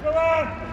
Come on!